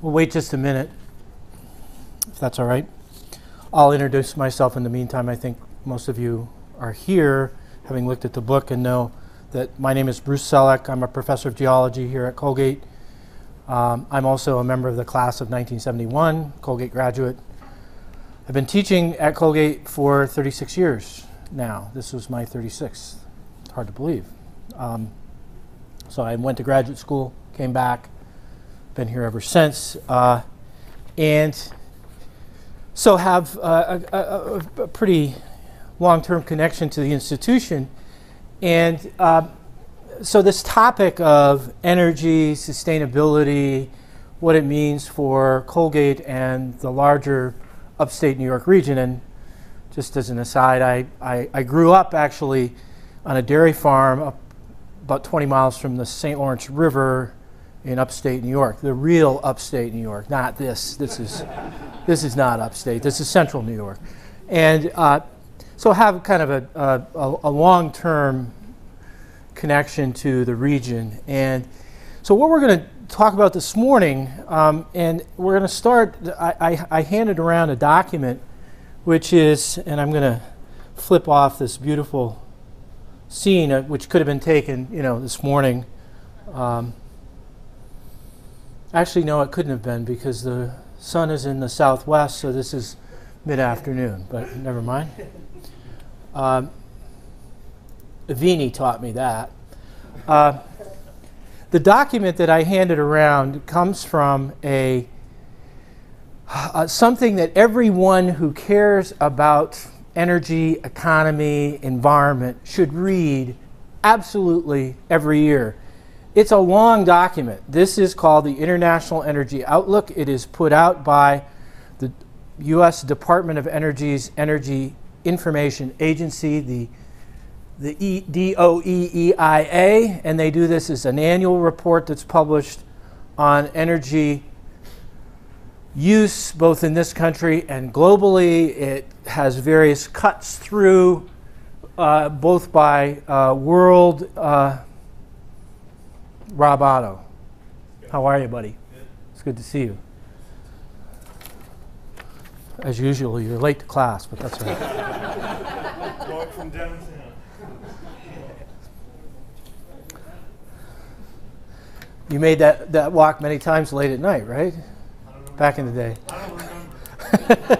we'll wait just a minute, if that's all right. I'll introduce myself in the meantime. I think most of you are here, having looked at the book, and know that my name is Bruce Selleck. I'm a professor of geology here at Colgate. Um, I'm also a member of the class of 1971, Colgate graduate. I've been teaching at Colgate for 36 years now. This was my 36th. Hard to believe. Um, so I went to graduate school, came back, been here ever since, uh, and so have uh, a, a, a, pretty long-term connection to the institution. And uh, so this topic of energy, sustainability, what it means for Colgate and the larger upstate New York region. And just as an aside, I, I, I grew up actually on a dairy farm about 20 miles from the St. Lawrence River in upstate New York, the real upstate New York, not this. This is, this is not upstate. This is central New York. And uh, so have kind of a, a, a long-term connection to the region. And so what we're going to talk about this morning, um, and we're going to start, I, I, I handed around a document which is, and I'm going to flip off this beautiful scene, uh, which could have been taken, you know, this morning. Um, actually, no, it couldn't have been because the sun is in the southwest, so this is mid-afternoon, but never mind. Um, Avini taught me that. Uh, the document that I handed around comes from a uh, something that everyone who cares about energy, economy, environment should read absolutely every year. It's a long document. This is called the International Energy Outlook. It is put out by the U.S. Department of Energy's Energy Information Agency, the, the e, DOEEIA, and they do this as an annual report that's published on energy use both in this country and globally. It has various cuts through uh, both by uh, world. Uh, Rob Otto. How are you, buddy? It's good to see you. As usual, you're late to class, but that's all right. Going from downtown. You made that, that walk many times late at night, right? Back in the day.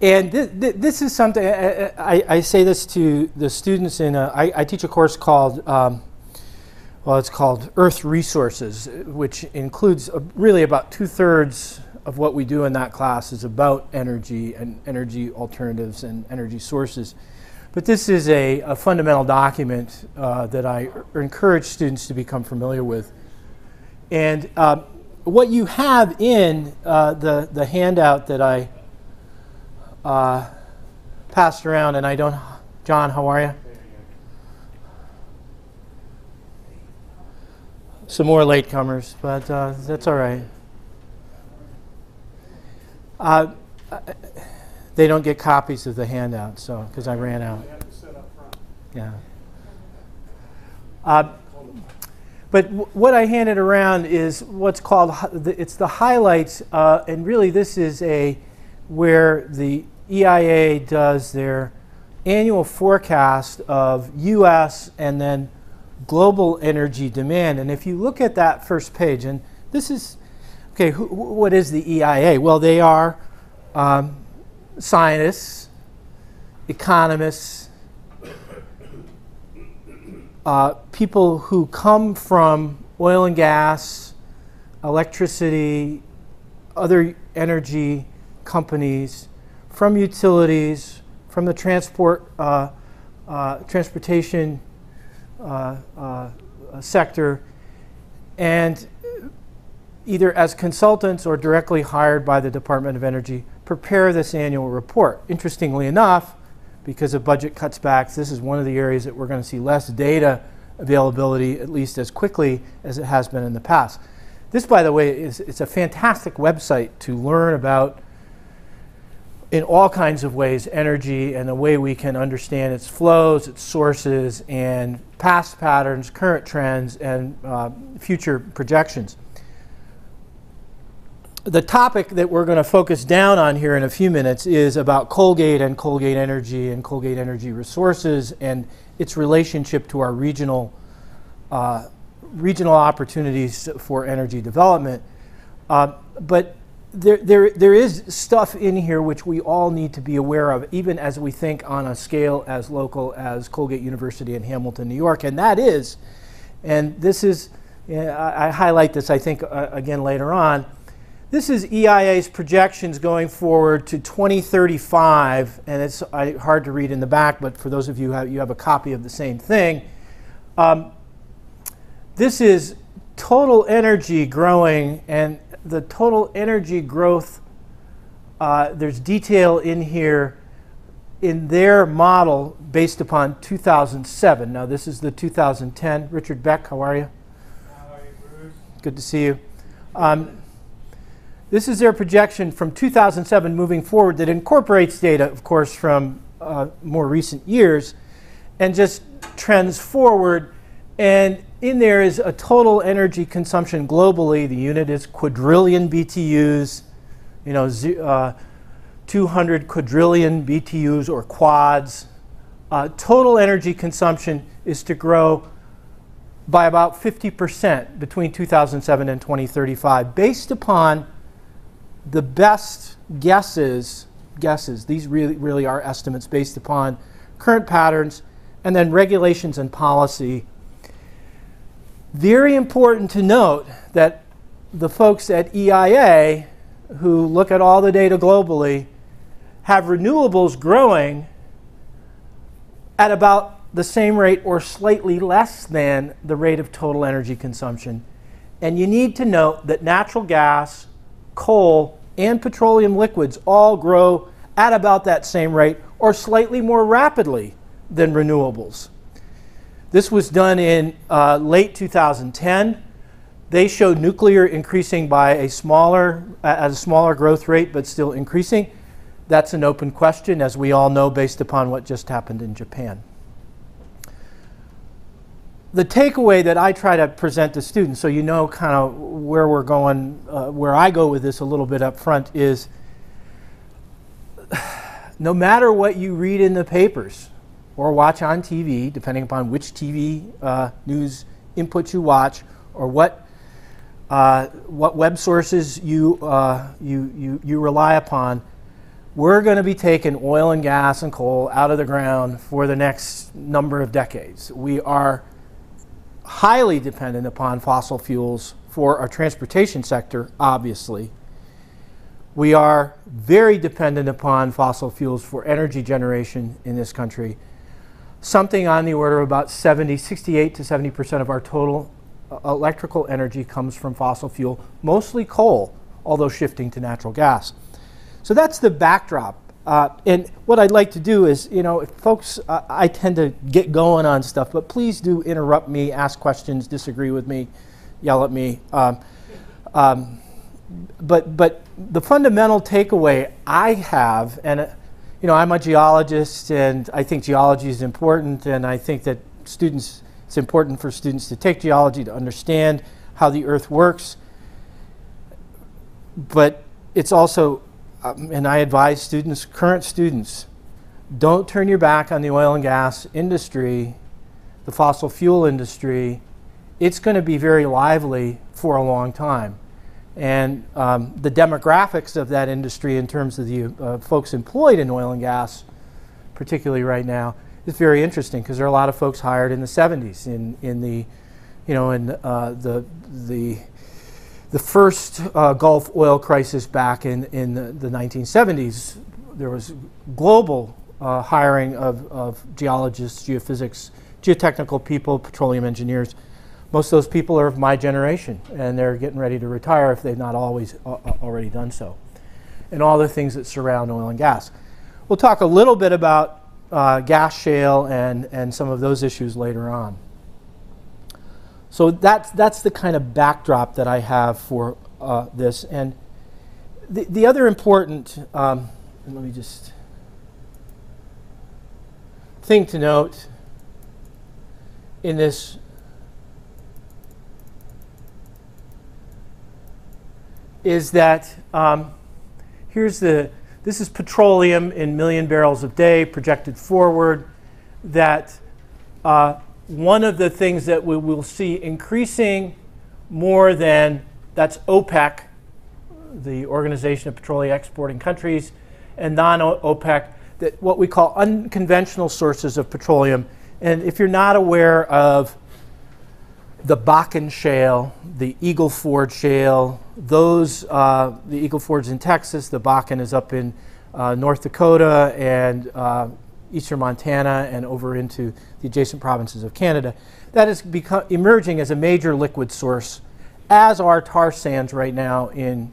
and th th this is something, I, I, I, say this to the students in, a, I, I teach a course called, um, well, it's called Earth Resources, which includes uh, really about two thirds of what we do in that class is about energy and energy alternatives and energy sources. But this is a, a fundamental document uh, that I encourage students to become familiar with. And uh, what you have in uh, the, the handout that I uh, passed around, and I don't, John, how are you? Some more latecomers, but uh, that's all right. Uh, they don't get copies of the handout, so because I ran out. Yeah. Uh, but what I handed around is what's called it's the highlights, uh, and really this is a where the EIA does their annual forecast of U.S. and then global energy demand. And if you look at that first page, and this is okay, who, what is the EIA? Well, they are um, scientists, economists, uh, people who come from oil and gas, electricity, other energy companies, from utilities, from the transport, uh, uh, transportation Uh, uh, sector, and either as consultants or directly hired by the Department of Energy, prepare this annual report. Interestingly enough, because of budget cuts back, this is one of the areas that we're going to see less data availability, at least as quickly as it has been in the past. This, by the way, is it's a fantastic website to learn about in all kinds of ways energy and the way we can understand its flows, its sources, and past patterns, current trends, and uh, future projections. the topic that we're going to focus down on here in a few minutes is about Colgate and Colgate Energy and Colgate Energy Resources and its relationship to our regional uh, regional opportunities for energy development. Uh, but there, there, there is stuff in here which we all need to be aware of, even as we think on a scale as local as Colgate University in Hamilton, New York, and that is, and this is, I, I highlight this, I think, uh, again later on this is EIA's projections going forward to 2035, and it's hard to read in the back, but for those of you who have, you have a copy of the same thing. Um, this is total energy growing, and the total energy growth, uh, there's detail in here in their model based upon 2007. Now, this is the 2010. Richard Beck, how are you? How are you, Bruce? Good to see you. Um, this is their projection from 2007 moving forward that incorporates data, of course, from uh, more recent years and just trends forward. And in there is a total energy consumption globally. The unit is quadrillion BTUs, you know, uh, 200 quadrillion BTUs or quads. Uh, total energy consumption is to grow by about 50% between 2007 and 2035 based upon the best guesses, guesses, these really, really are estimates based upon current patterns and then regulations and policy. Very important to note that the folks at EIA who look at all the data globally have renewables growing at about the same rate or slightly less than the rate of total energy consumption. And you need to note that natural gas, coal, and petroleum liquids all grow at about that same rate or slightly more rapidly than renewables. This was done in uh, late 2010. They showed nuclear increasing by a smaller, at a smaller growth rate, but still increasing. That's an open question, as we all know, based upon what just happened in Japan the takeaway that I try to present to students, so you know kind of where we're going, uh, where I go with this a little bit up front, is no matter what you read in the papers or watch on TV, depending upon which TV uh, news input you watch or what uh, what web sources you, uh, you, you, you rely upon, we're going to be taking oil and gas and coal out of the ground for the next number of decades. We are highly dependent upon fossil fuels for our transportation sector, obviously. We are very dependent upon fossil fuels for energy generation in this country. Something on the order of about 70, 68 to 70% of our total uh, electrical energy comes from fossil fuel, mostly coal, although shifting to natural gas. So that's the backdrop uh, and what I'd like to do is, you know, folks, uh, I tend to get going on stuff, but please do interrupt me, ask questions, disagree with me, yell at me. Um, um, but, but the fundamental takeaway I have, and you know, I'm a geologist, and I think geology is important, and I think that students, it's important for students to take geology to understand how the Earth works. But it's also um, and I advise students, current students, don't turn your back on the oil and gas industry, the fossil fuel industry. It's going to be very lively for a long time. And um, the demographics of that industry in terms of the uh, folks employed in oil and gas, particularly right now, is very interesting because there are a lot of folks hired in the 70s in, in the, you know, in uh, the, the the first uh, Gulf oil crisis back in, in the, the 1970s, there was global uh, hiring of, of geologists, geophysics, geotechnical people, petroleum engineers. Most of those people are of my generation, and they're getting ready to retire if they've not always uh, uh already done so. And all the things that surround oil and gas. We'll talk a little bit about uh, gas shale and, and some of those issues later on. So that's, that's the kind of backdrop that I have for uh, this. And the, the other important, um, let me just, thing to note in this is that um, here's the, this is petroleum in million barrels a day projected forward, that uh, one of the things that we will see increasing more than, that's OPEC, the Organization of Petroleum Exporting Countries, and non-OPEC, that what we call unconventional sources of petroleum. And if you're not aware of the Bakken Shale, the Eagle Ford Shale, those, uh, the Eagle Ford's in Texas, the Bakken is up in uh, North Dakota and uh, eastern Montana and over into the adjacent provinces of Canada. That is become emerging as a major liquid source, as are tar sands right now in,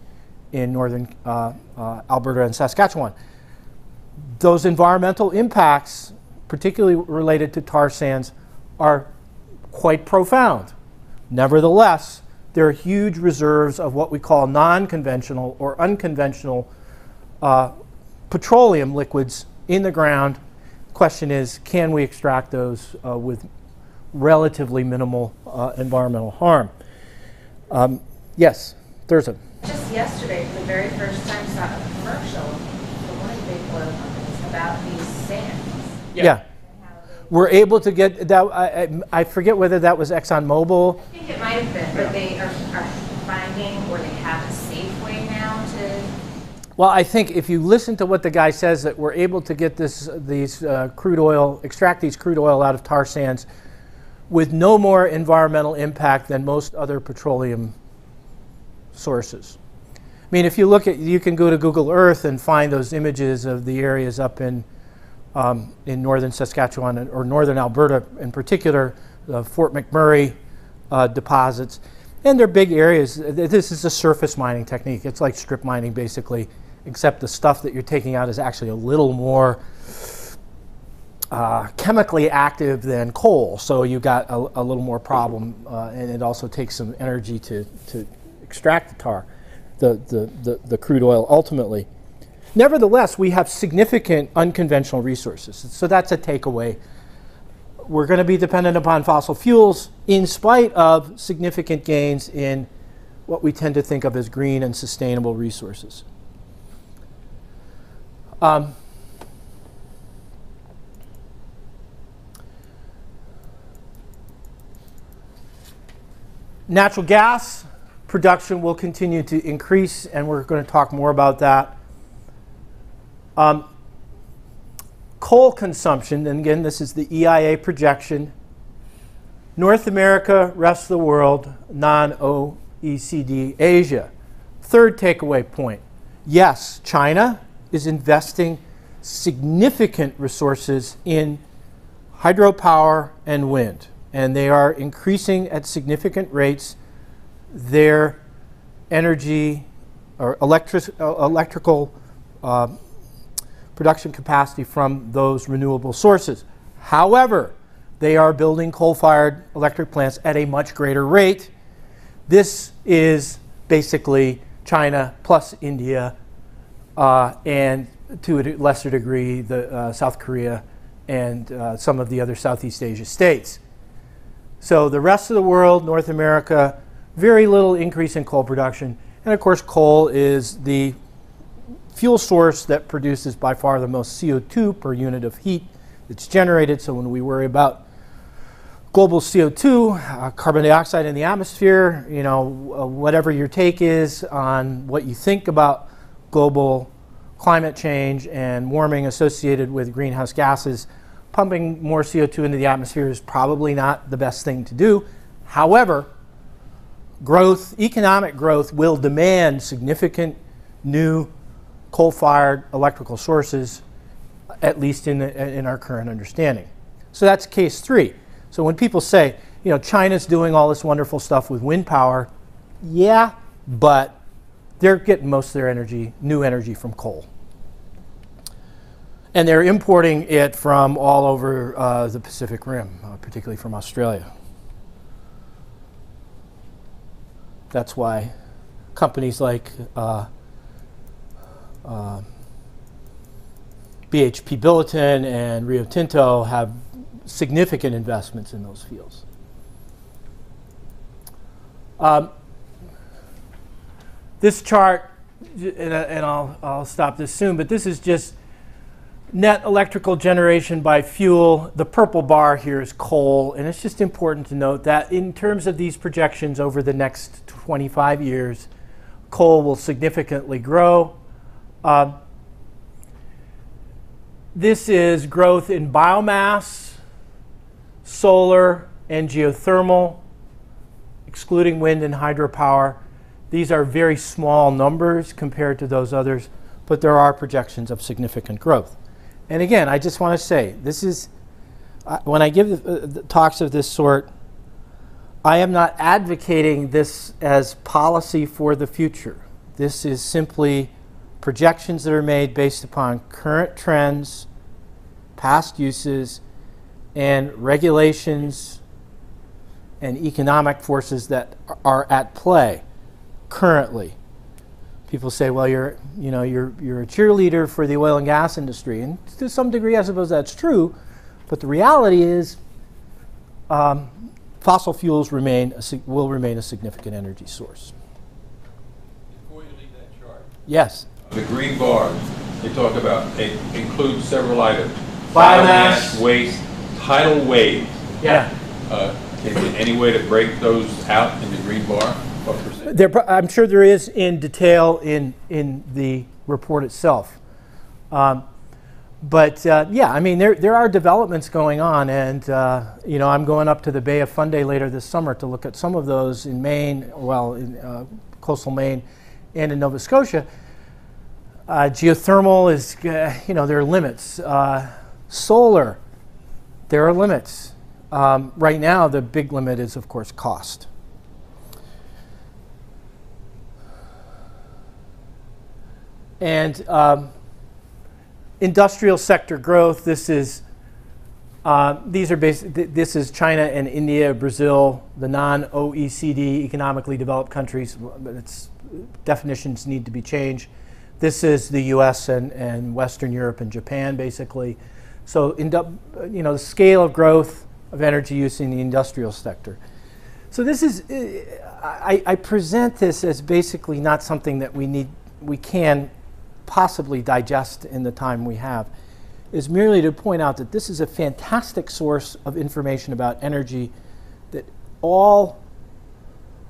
in northern uh, uh, Alberta and Saskatchewan. Those environmental impacts, particularly related to tar sands, are quite profound. Nevertheless, there are huge reserves of what we call non-conventional or unconventional uh, petroleum liquids in the ground. Question is, can we extract those uh, with relatively minimal uh, environmental harm? Um, yes, there's a. Just yesterday, for the very first time, saw a commercial for one of the big oil companies about these sands. yeah. yeah we're able to get that. I, I, forget whether that was ExxonMobil. I think it might have been, but they are, are finding or they have a safe way now to. Well, I think if you listen to what the guy says, that we're able to get this these uh, crude oil, extract these crude oil out of tar sands, with no more environmental impact than most other petroleum sources. I mean, if you look at, you can go to Google Earth and find those images of the areas up in um, in northern Saskatchewan or northern Alberta in particular, the Fort McMurray uh, deposits. And they're big areas. This is a surface mining technique. It's like strip mining basically, except the stuff that you're taking out is actually a little more uh, chemically active than coal. So you got a, a little more problem, uh, and it also takes some energy to, to extract the tar, the, the, the, the crude oil ultimately. Nevertheless, we have significant unconventional resources. So that's a takeaway. We're going to be dependent upon fossil fuels in spite of significant gains in what we tend to think of as green and sustainable resources. Um, natural gas production will continue to increase, and we're going to talk more about that. Um, coal consumption, and again, this is the EIA projection. North America, rest of the world, non OECD, Asia. Third takeaway point yes, China is investing significant resources in hydropower and wind, and they are increasing at significant rates their energy or electric, uh, electrical uh, production capacity from those renewable sources. However, they are building coal-fired electric plants at a much greater rate. This is basically China plus India uh, and to a lesser degree the uh, South Korea and uh, some of the other Southeast Asia states. So the rest of the world, North America, very little increase in coal production. And of course, coal is the fuel source that produces by far the most CO2 per unit of heat that's generated. So when we worry about global CO2, uh, carbon dioxide in the atmosphere, you know, uh, whatever your take is on what you think about global climate change and warming associated with greenhouse gases, pumping more CO2 into the atmosphere is probably not the best thing to do. However, growth, economic growth will demand significant new coal-fired electrical sources, at least in, in our current understanding. So that's case three. So when people say, you know, China's doing all this wonderful stuff with wind power, yeah, but they're getting most of their energy, new energy from coal. And they're importing it from all over uh, the Pacific Rim, uh, particularly from Australia. That's why companies like uh, uh, BHP Billiton and Rio Tinto have significant investments in those fields. Um, this chart, and, and I'll, I'll stop this soon, but this is just net electrical generation by fuel. The purple bar here is coal, and it's just important to note that in terms of these projections over the next 25 years, coal will significantly grow. Um, this is growth in biomass, solar, and geothermal, excluding wind and hydropower. These are very small numbers compared to those others, but there are projections of significant growth. And again, I just want to say this is uh, when I give uh, the talks of this sort, I am not advocating this as policy for the future. This is simply projections that are made based upon current trends, past uses, and regulations and economic forces that are at play currently. People say, well, you're, you know, you're, you're a cheerleader for the oil and gas industry. And to some degree, I suppose that's true. But the reality is, um, fossil fuels remain a, will remain a significant energy source. Before you leave that chart, Yes. The green bar, they talk about, it includes several items. Biomass. Waste, tidal waves. Yeah. Uh, Is there any way to break those out in the green bar? There, I'm sure there is in detail in, in the report itself. Um, but uh, yeah, I mean, there, there are developments going on, and uh, you know, I'm going up to the Bay of Fundy later this summer to look at some of those in Maine, well, in uh, coastal Maine, and in Nova Scotia. Uh, geothermal is, uh, you know, there are limits. Uh, solar, there are limits. Um, right now, the big limit is, of course, cost. And um, industrial sector growth, this is, uh, these are basic, th- this is China and India, Brazil, the non-OECD economically developed countries. Its definitions need to be changed. This is the US and, and Western Europe and Japan, basically. So, you know, the scale of growth of energy use in the industrial sector. So this is, uh, I, I present this as basically not something that we need, we can possibly digest in the time we have, is merely to point out that this is a fantastic source of information about energy that all,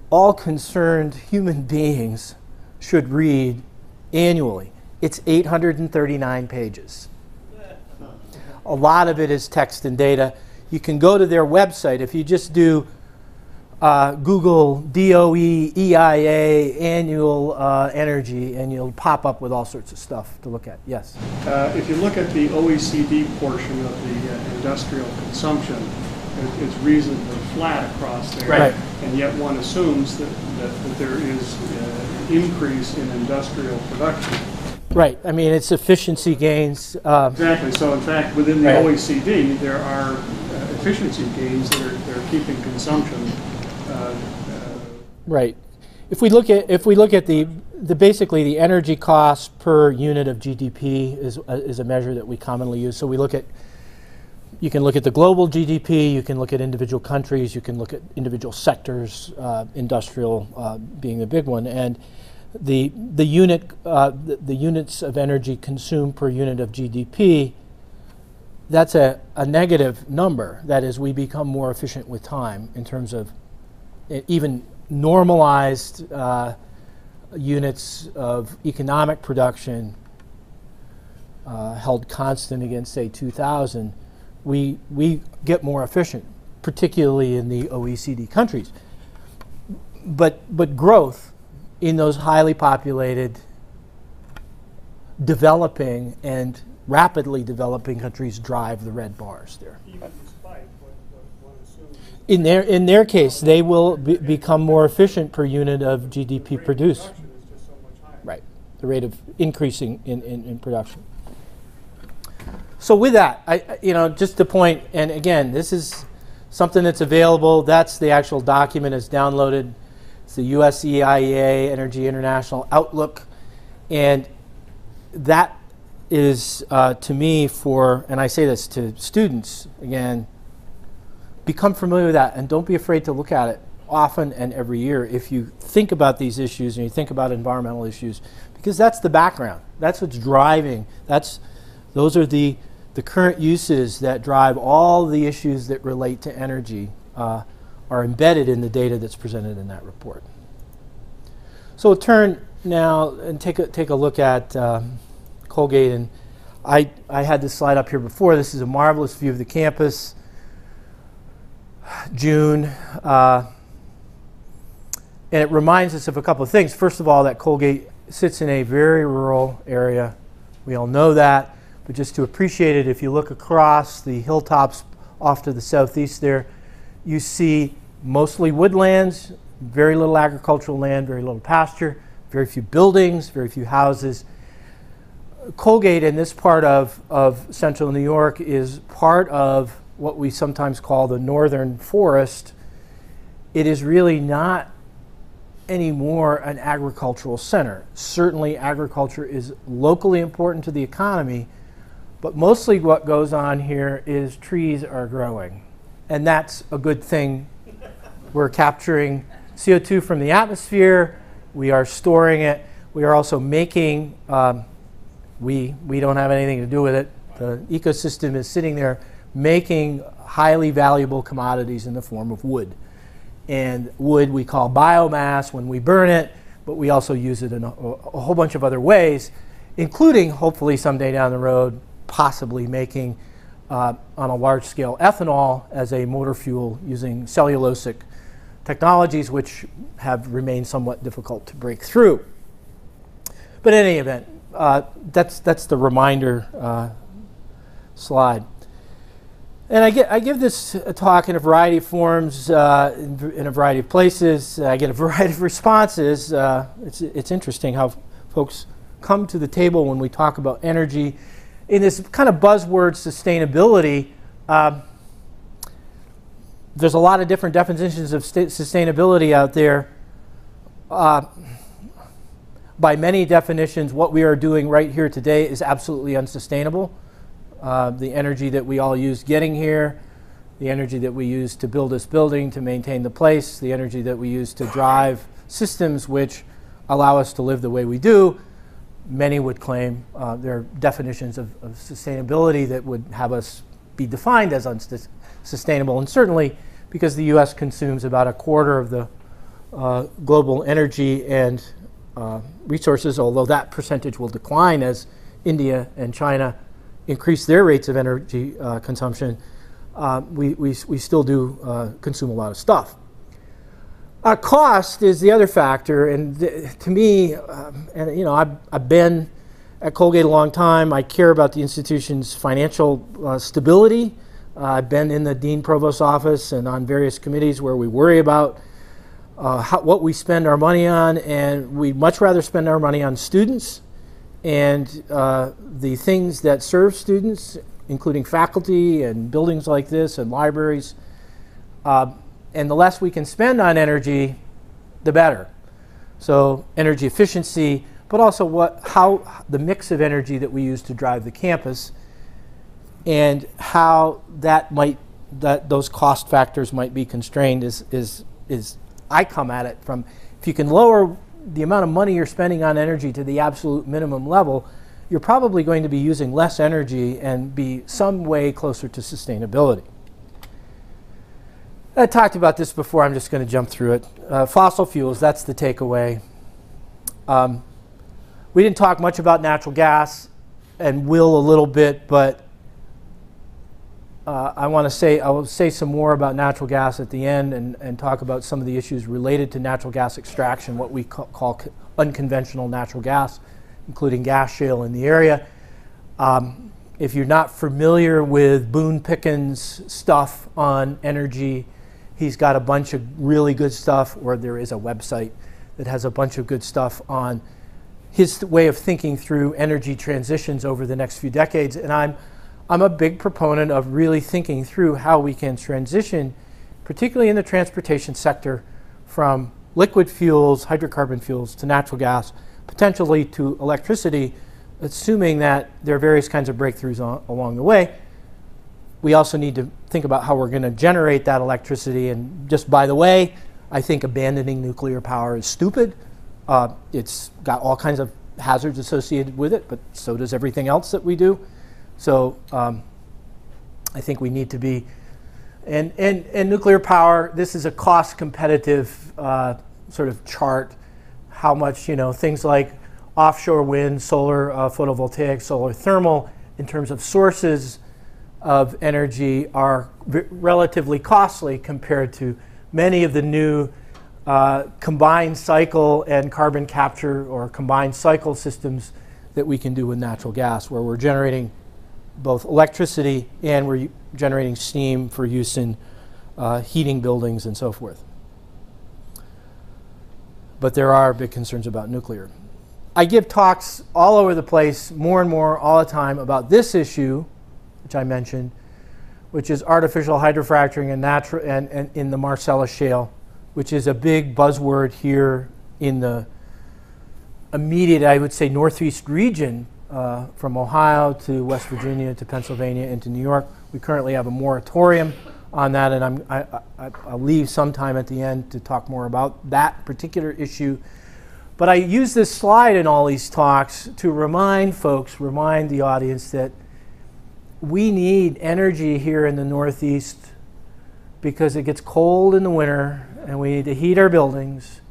all concerned human beings should read annually. It's 839 pages. A lot of it is text and data. You can go to their website if you just do uh, Google DOE EIA annual uh, energy, and you'll pop up with all sorts of stuff to look at. Yes. Uh, If you look at the OECD portion of the uh, industrial consumption, it- it's reasonably flat across there. Right. And yet one assumes that, that that there is uh, an increase in industrial production. Right. I mean, it's efficiency gains. Um, Exactly, so in fact, within the Right. OECD, there are uh, efficiency gains that are, that are keeping consumption uh, uh, right. If we look at if we look at the the basically the energy cost per unit of GDP is uh, is a measure that we commonly use. So we look at you can look at the global GDP, you can look at individual countries, you can look at individual sectors, uh, industrial uh, being the big one, and the the unit uh, the, the units of energy consumed per unit of GDP. That's a, a negative number. That is, we become more efficient with time in terms of even normalized uh, units of economic production uh, held constant against, say, 2000, we, we get more efficient, particularly in the OECD countries. But, but growth in those highly populated, developing, and rapidly developing countries drive the red bars there. even despite what what one assumes. In their, in their case, they will be, become more efficient per unit of GDP produced. Production is just so much higher. Right, the rate of increasing in, in, in production. So with that, I, you know, just to point, and again, this is something that's available. That's the actual document is downloaded. It's the US EIA Energy International Outlook, and that is uh, to me for, and I say this to students again, become familiar with that and don't be afraid to look at it often and every year if you think about these issues and you think about environmental issues, because that's the background. That's what's driving. That's those are the the current uses that drive all the issues that relate to energy uh, are embedded in the data that's presented in that report. So we'll turn now and take a, take a look at um, Colgate. And I, I had this slide up here before. This is a marvelous view of the campus. June. Uh, and it reminds us of a couple of things. First of all, that Colgate sits in a very rural area. We all know that. But just to appreciate it, if you look across the hilltops off to the southeast there, you see mostly woodlands, very little agricultural land, very little pasture, very few buildings, very few houses. Colgate in this part of, of central New York is part of what we sometimes call the northern forest. It is really not anymore an agricultural center. Certainly, agriculture is locally important to the economy, but mostly what goes on here is trees are growing. And that's a good thing. We're capturing CO2 from the atmosphere, we are storing it, we are also making, um, we, we don't have anything to do with it. The ecosystem is sitting there making highly valuable commodities in the form of wood. And wood we call biomass when we burn it, but we also use it in a, a whole bunch of other ways, including hopefully someday down the road, possibly making uh, on a large scale ethanol as a motor fuel using cellulosic technologies, which have remained somewhat difficult to break through. But in any event, uh, that's, that's the reminder uh, slide. And I, get, I give this talk in a variety of forms, uh, in, in, a variety of places. I get a variety of responses. Uh, it's, it's interesting how folks come to the table when we talk about energy. In this kind of buzzword sustainability, uh, there's a lot of different definitions of sustainability out there. Uh, by many definitions, what we are doing right here today is absolutely unsustainable uh, the energy that we all use getting here, the energy that we use to build this building, to maintain the place, the energy that we use to drive systems which allow us to live the way we do. Many would claim uh, there are definitions of, of, sustainability that would have us be defined as unsustainable. And certainly, because the US consumes about a quarter of the uh, global energy and uh, resources, although that percentage will decline as India and China increase their rates of energy uh, consumption, uh, we, we, we still do uh, consume a lot of stuff. Uh, cost is the other factor, and th- to me, um, and you know, I've, I've been at Colgate a long time. I care about the institution's financial uh, stability. Uh, I've been in the dean provost office and on various committees where we worry about how, what we spend our money on, and we'd much rather spend our money on students and uh, the things that serve students, including faculty and buildings like this and libraries, uh, and the less we can spend on energy, the better. So energy efficiency, but also what, how the mix of energy that we use to drive the campus, and how that might that those cost factors might be constrained is is is I come at it from if you can lower the amount of money you're spending on energy to the absolute minimum level, you're probably going to be using less energy and be some way closer to sustainability. I talked about this before, I'm just going to jump through it. Uh, fossil fuels, that's the takeaway. Um, we didn't talk much about natural gas and will a little bit, but uh, I want to say, I will say some more about natural gas at the end and, and talk about some of the issues related to natural gas extraction, what we ca call unconventional natural gas, including gas shale in the area. Um, if you're not familiar with Boone Pickens' stuff on energy, he's got a bunch of really good stuff, or there is a website that has a bunch of good stuff on his way of thinking through energy transitions over the next few decades. And I'm I'm a big proponent of really thinking through how we can transition, particularly in the transportation sector, from liquid fuels, hydrocarbon fuels, to natural gas, potentially to electricity, assuming that there are various kinds of breakthroughs on, along the way. We also need to think about how we're going to generate that electricity. And just by the way, I think abandoning nuclear power is stupid. Uh, it's got all kinds of hazards associated with it, but so does everything else that we do. So um, I think we need to be, and, and, and nuclear power, this is a cost competitive uh, sort of chart, how much, you know, things like offshore wind, solar uh, photovoltaic, solar thermal, in terms of sources of energy are relatively costly compared to many of the new uh, combined cycle and carbon capture or combined cycle systems that we can do with natural gas, where we're generating both electricity and we're generating steam for use in uh, heating buildings and so forth. But there are big concerns about nuclear. I give talks all over the place, more and more, all the time, about this issue, which I mentioned, which is artificial hydrofracturing and, natural, and, and in the Marcellus Shale, which is a big buzzword here in the immediate, I would say, northeast region, uh, from Ohio to West Virginia to Pennsylvania into New York. We currently have a moratorium on that, and I'm, I, I, I'll leave some time at the end to talk more about that particular issue but I use this slide in all these talks to remind folks, remind the audience that we need energy here in the Northeast because it gets cold in the winter and we need to heat our buildings.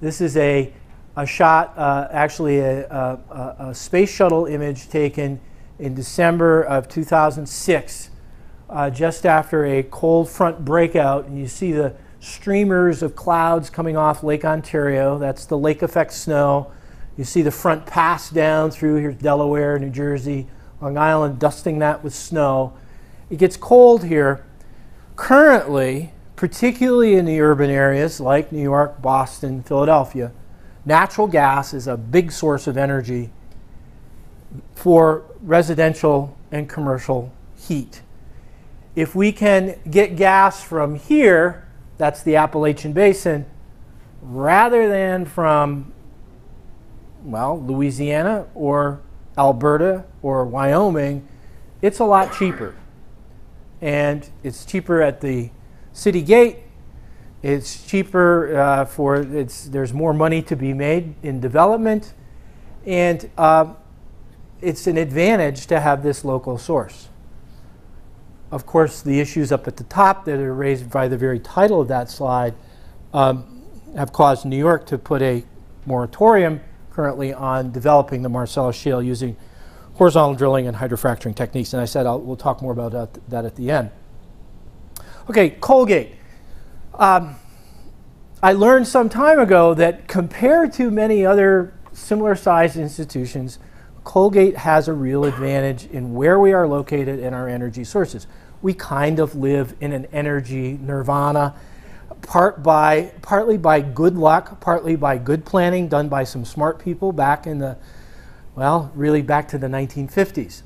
This is a, a shot, uh, actually a, a, a, space shuttle image taken in December of 2006, uh, just after a cold front breakout. And you see the streamers of clouds coming off Lake Ontario. That's the lake effect snow. You see the front pass down through here, Delaware, New Jersey, Long Island, dusting that with snow. It gets cold here. Currently, particularly in the urban areas like New York, Boston, Philadelphia, natural gas is a big source of energy for residential and commercial heat. If we can get gas from here, that's the Appalachian Basin, rather than from, well, Louisiana or Alberta or Wyoming, it's a lot cheaper. And it's cheaper at the city gate. It's cheaper uh, for, it's, there's more money to be made in development. And uh, it's an advantage to have this local source. Of course, the issues up at the top that are raised by the very title of that slide um, have caused New York to put a moratorium currently on developing the Marcellus Shale using horizontal drilling and hydrofracturing techniques. And I said I'll, we'll talk more about that, that at the end. Okay, Colgate. Um, I learned some time ago that compared to many other similar sized institutions, Colgate has a real advantage in where we are located and our energy sources. We kind of live in an energy nirvana, part by, partly by good luck, partly by good planning done by some smart people back in the, well, really back to the 1950s.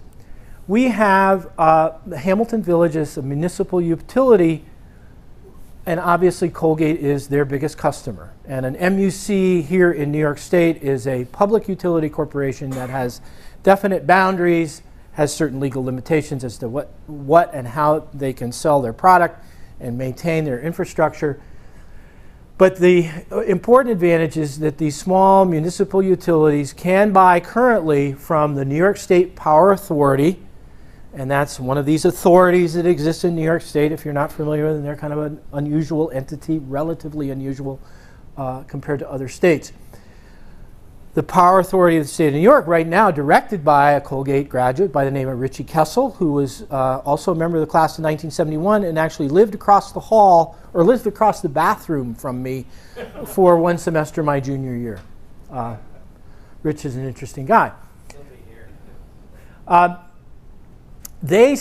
We have uh, Hamilton Village as a municipal utility and obviously Colgate is their biggest customer. And an MUC here in New York State is a public utility corporation that has definite boundaries, has certain legal limitations as to what, what and how they can sell their product and maintain their infrastructure. But the important advantage is that these small municipal utilities can buy currently from the New York State Power Authority, and that's one of these authorities that exists in New York State. If you're not familiar with them, they're kind of an unusual entity, relatively unusual uh, compared to other states. The Power Authority of the State of New York, right now, directed by a Colgate graduate by the name of Richie Kessel, who was uh, also a member of the class of 1971 and actually lived across the hall or lived across the bathroom from me for one semester my junior year. Uh, Rich is an interesting guy. Uh, they,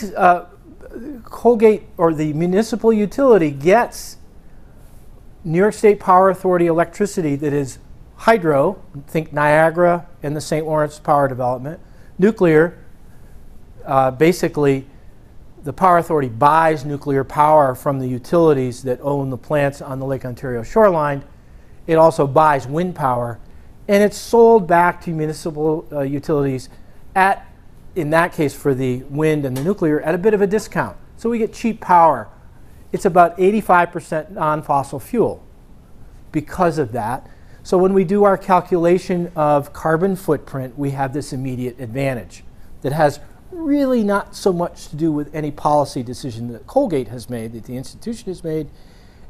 Colgate or the municipal utility gets New York State Power Authority electricity that is hydro, think Niagara and the St. Lawrence Power Development, nuclear, uh, basically the Power Authority buys nuclear power from the utilities that own the plants on the Lake Ontario shoreline. It also buys wind power, and it's sold back to municipal uh, utilities at in that case for the wind and the nuclear at a bit of a discount. So we get cheap power. It's about 85% non-fossil fuel. because of that. So when we do our calculation of carbon footprint, we have this immediate advantage that has really not so much to do with any policy decision that Colgate has made, that the institution has made.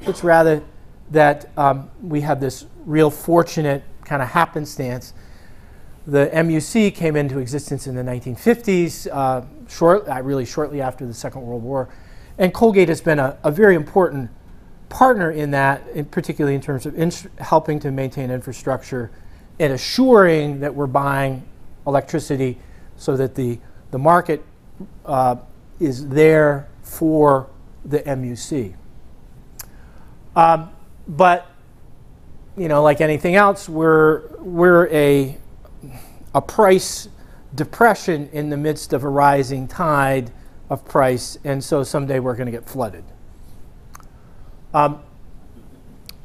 It's rather that um, we have this real fortunate kind of happenstance. The MUC came into existence in the 1950s, uh, short, uh, really shortly after the Second World War, and Colgate has been a, a very important partner in that, in particularly in terms of helping to maintain infrastructure and assuring that we're buying electricity so that the, the market uh, is there for the MUC. Um, but you know, like anything else, we're we're a a price depression in the midst of a rising tide of price, and so someday we're going to get flooded. Um,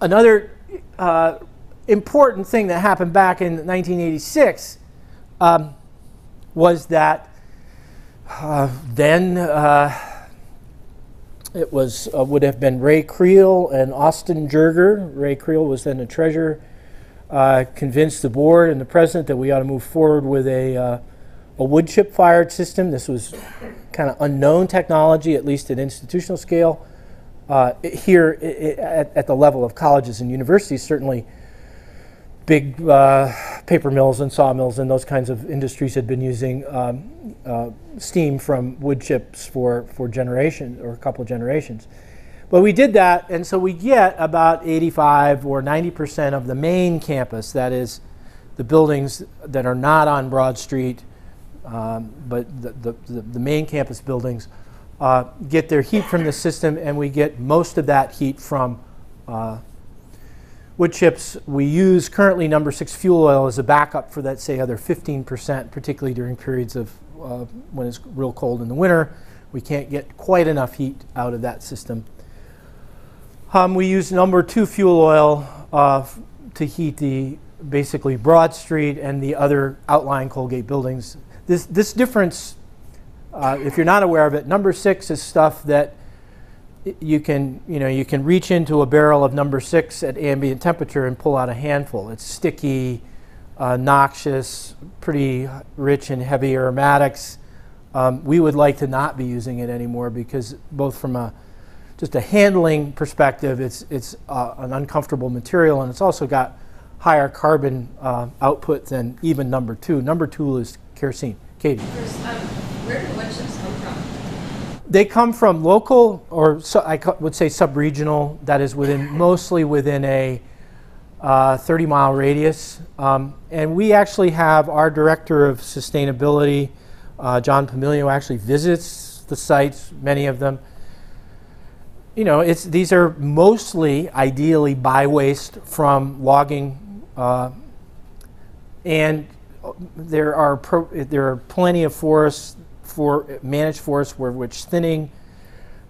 another uh, important thing that happened back in 1986 um, was that uh, then uh, it was uh, would have been Ray Creel and Austin Jerger. Ray Creel was then the treasurer. Uh, convinced the board and the president that we ought to move forward with a uh, a wood chip fired system. This was kind of unknown technology, at least at institutional scale. Uh, here at, at the level of colleges and universities, certainly big uh, paper mills and sawmills and those kinds of industries had been using um, uh, steam from wood chips for, for generation or a couple of generations. But we did that, and so we get about 85 or 90 percent of the main campus, that is, the buildings that are not on Broad Street, um, but the, the, the main campus buildings, uh, get their heat from the system, and we get most of that heat from uh, wood chips. We use currently number six fuel oil as a backup for that, say, other 15%, particularly during periods of uh, when it's real cold in the winter. We can't get quite enough heat out of that system. Um, we use number two fuel oil uh, to heat the basically Broad Street and the other outlying Colgate buildings. This, this difference, uh, if you're not aware of it, number six is stuff that you can, you know, you can reach into a barrel of number six at ambient temperature and pull out a handful. It's sticky, uh, noxious, pretty rich in heavy aromatics. Um, we would like to not be using it anymore because both from a just a handling perspective, it's it's uh, an uncomfortable material, and it's also got higher carbon uh, output than even number two. Number two is kerosene. Katie, where do wood chips come from? they come from local, or su- I would say sub-regional. That is within mostly within a uh, 30 mile radius. Um, and we actually have our director of sustainability, uh, John Pumilio, actually visits the sites, many of them. You know, it's, these are mostly, ideally, by waste from logging, uh, and there are pro, there are plenty of forests for managed forests where which thinning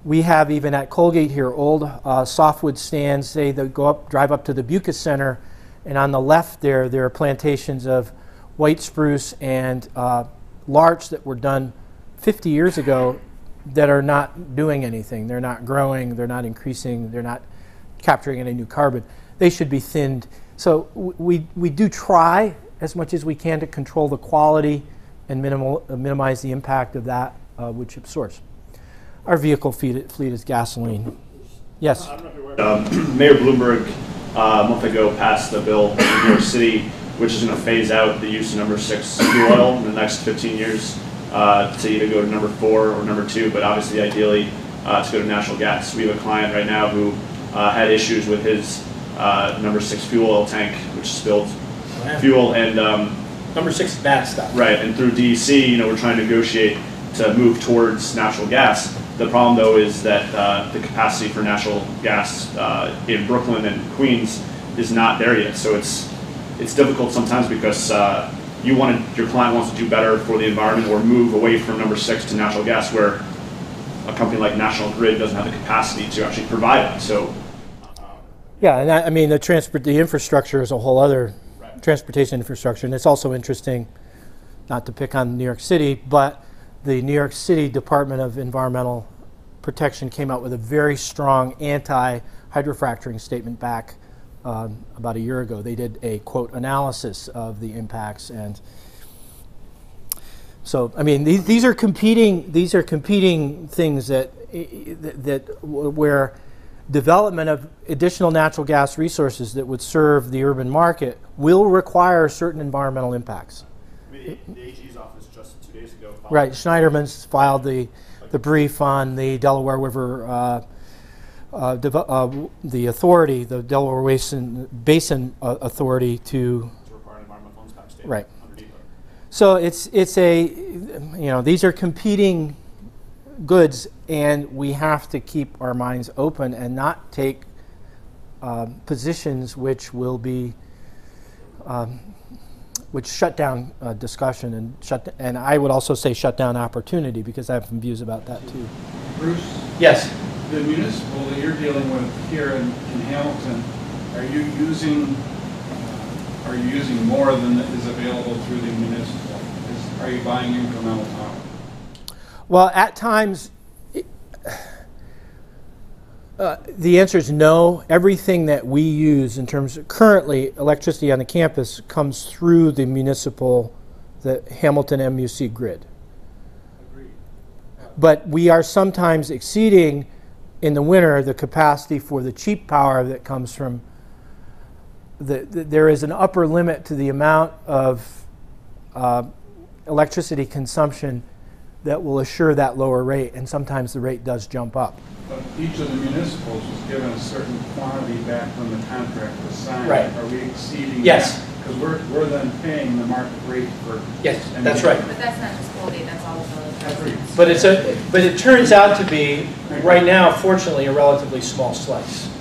we have even at Colgate here old uh, softwood stands. They, go up, drive up to the Bewkes Center, and on the left there, there are plantations of white spruce and uh, larch that were done 50 years ago that are not doing anything. They're not growing. They're not increasing. They're not capturing any new carbon. They should be thinned. So we, we do try as much as we can to control the quality and minimal, uh, minimize the impact of that uh, wood chip source. Our vehicle fleet, fleet is gasoline. Yes. Um, Mayor Bloomberg uh, a month ago passed a bill in New York City which is going to phase out the use of number six fuel oil in the next 15 years uh, to either go to number four or number two, but obviously ideally uh, to go to natural gas. We have a client right now who uh, had issues with his uh, number six fuel oil tank, which spilled fuel, and um, Number six is bad stuff. Right, and through DEC, you know, we're trying to negotiate to move towards natural gas. The problem, though, is that uh, the capacity for natural gas uh, in Brooklyn and Queens is not there yet. So it's it's difficult sometimes because uh, you want to, your client wants to do better for the environment or move away from number six to natural gas, where a company like National Grid doesn't have the capacity to actually provide it. So Yeah, and I, I mean the transport, the infrastructure is a whole other transportation infrastructure, and it's also interesting, not to pick on New York City, but the New York City Department of Environmental Protection came out with a very strong anti-hydrofracturing statement back um, about a year ago. They did a quote analysis of the impacts and so I mean these, these are competing these are competing things that, that where development of additional natural gas resources that would serve the urban market will require certain environmental impacts. I mean, the, the AG's office just two days ago. filed- Right, Schneiderman's filed the, the brief on the Delaware River, uh, uh, uh, the authority, the Delaware Basin, Basin uh, Authority to, To require an environmental impact statement. Right. So it's, it's a, you know, these are competing goods and we have to keep our minds open and not take um, positions which will be, um, which shut down uh, discussion and shut, and I would also say shut down opportunity because I have some views about that too. Bruce, Yes. the municipal that you're dealing with here in, in Hamilton, are you using, uh, are you using more than is available through the municipal? Is- Are you buying incremental power? Well, at times, it- uh, the answer is no. Everything that we use in terms of currently electricity on the campus comes through the municipal, the Hamilton MUC grid. Agreed. But we are sometimes exceeding in the winter the capacity for the cheap power that comes from the, the, there is an upper limit to the amount of uh, electricity consumption that will assure that lower rate, and sometimes the rate does jump up. But each of the municipals was given a certain quantity back when the contract was signed. Right. Are we exceeding? Yes. Because we're, we're then paying the market rate for. Yes, and that's right. But that's not just Colgate, that's all of the residents. But it's a, but it turns out to be, right now, fortunately, a relatively small slice.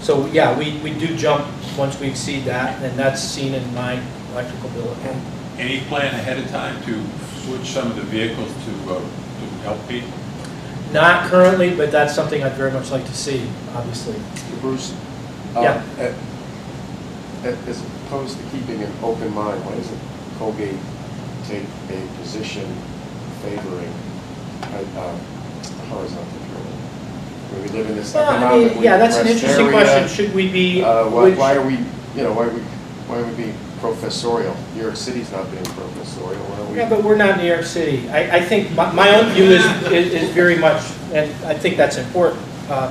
So, yeah, we, we do jump once we exceed that, and that's seen in my electrical bill at. Any plan ahead of time to switch some of the vehicles to, uh, to help people? Not currently, but that's something I'd very much like to see, obviously. Bruce, uh, Yeah. a- a- as opposed to keeping an open mind, why doesn't Colgate take a position favoring uh, horizontal drilling? When we live in this Well, I economically mean, yeah, that's an depressed interesting area, question. Should we be, uh, Why which- why are we, you know, why are we, why are we being professorial? New York City's not being professorial, we? Yeah, but we're not New York City. I, I think my, my own view is, is, is very much, and I think that's important. Uh,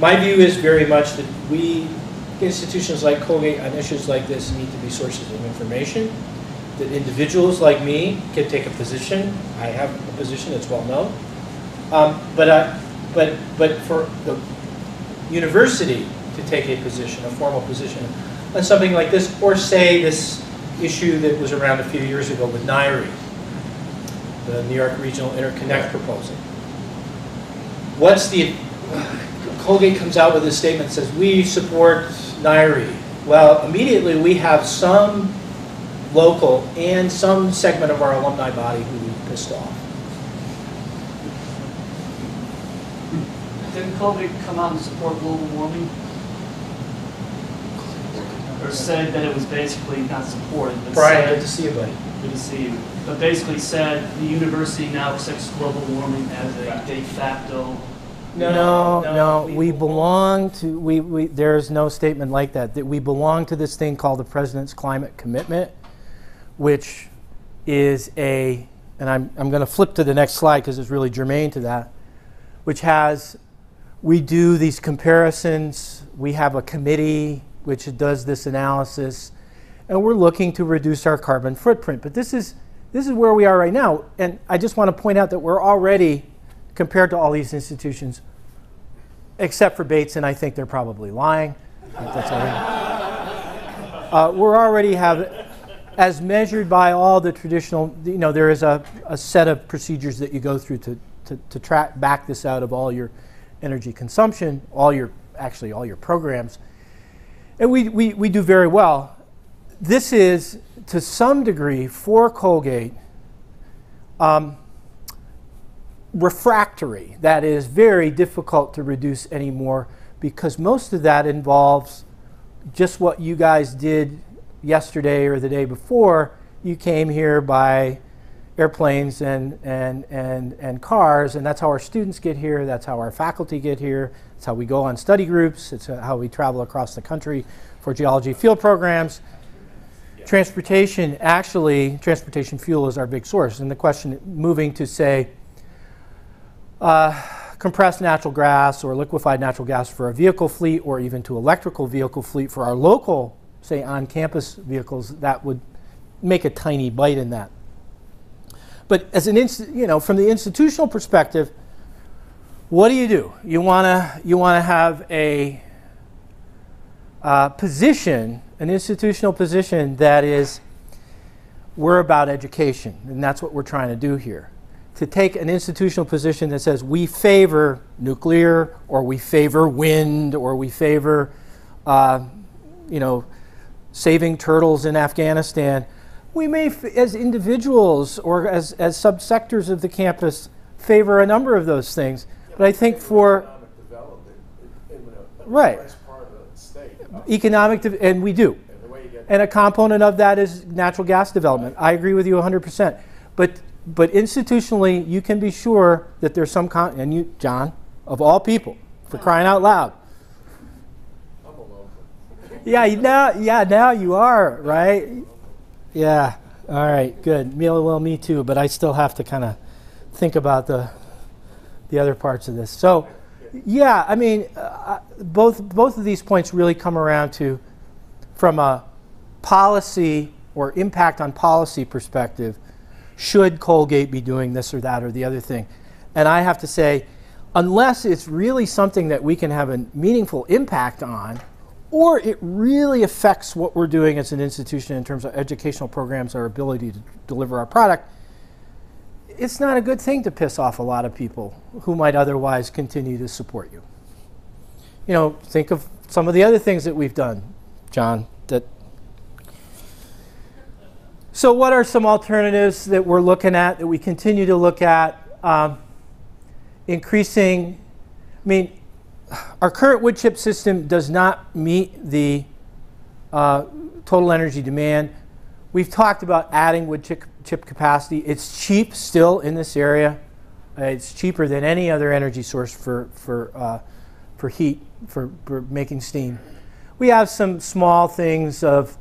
My view is very much that we, institutions like Colgate on issues like this need to be sources of information, that individuals like me can take a position. I have a position that's well known. Um, but, uh, but, but for the university to take a position, a formal position on something like this, or say this issue that was around a few years ago with NYRI, the New York Regional Interconnect proposal. What's the, Colgate comes out with a statement that says, we support NYRI. Well, immediately we have some local and some segment of our alumni body who we pissed off. Didn't Colgate come out and support global warming? Or said that it was basically not supported, but Brian, good to see you, buddy. good to see you, but basically said the university now accepts global warming as a de facto. No, No, no, we we belong- belong to, we, we, there's no statement like that, that we belong to this thing called the President's Climate Commitment, which is a, and I'm, I'm gonna flip to the next slide because it's really germane to that, which has, we do these comparisons, we have a committee which does this analysis, and we're looking to reduce our carbon footprint. But this is, this is where we are right now, and I just want to point out that we're already, compared to all these institutions, except for Bates, and I think they're probably lying. That's all right. Uh, we're already have, as measured by all the traditional, you know, there is a, a set of procedures that you go through to, to, to track back this out of all your energy consumption, all your, actually all your programs. And we, we, we do very well. This is, to some degree, for Colgate, um, refractory. That is very difficult to reduce anymore because most of that involves just what you guys did yesterday or the day before. You came here by airplanes and, and, and, and cars, and that's how our students get here, that's how our faculty get here, it's how we go on study groups, it's uh, how we travel across the country for geology field programs. Transportation, actually, transportation fuel is our big source. And the question, moving to say, uh, compressed natural gas or liquefied natural gas for a vehicle fleet or even to electrical vehicle fleet for our local, say, on-campus vehicles, that would make a tiny bite in that. But as an, you know, from the institutional perspective, what do you do? You want to you want to have a uh, position, an institutional position that is we're about education, and that's what we're trying to do here. To take an institutional position that says we favor nuclear, or we favor wind, or we favor, uh, you know, saving turtles in Afghanistan. We may, as individuals or as, as subsectors of the campus, favor a number of those things. But I think for Right. west part of the state. economic, and we do. And a component of that is natural gas development. I agree with you 100%. But, but institutionally, you can be sure that there's some, con- and you, John, of all people, for crying out loud. Yeah, now, yeah, now you are, right? Yeah, all right, good. Well, me too, but I still have to kind of think about the, the other parts of this. So, yeah, I mean, uh, both, both of these points really come around to, from a policy or impact on policy perspective, should Colgate be doing this or that or the other thing? And I have to say, unless it's really something that we can have a meaningful impact on, or it really affects what we're doing as an institution in terms of educational programs, our ability to deliver our product, it's not a good thing to piss off a lot of people who might otherwise continue to support you. You know, think of some of the other things that we've done, John, that so, what are some alternatives that we're looking at, that we continue to look at? Um, increasing, I mean, our current wood chip system does not meet the uh, total energy demand. We've talked about adding wood chip, chip capacity. It's cheap still in this area. Uh, it's cheaper than any other energy source for, for, uh, for heat, for, for making steam. We have some small things of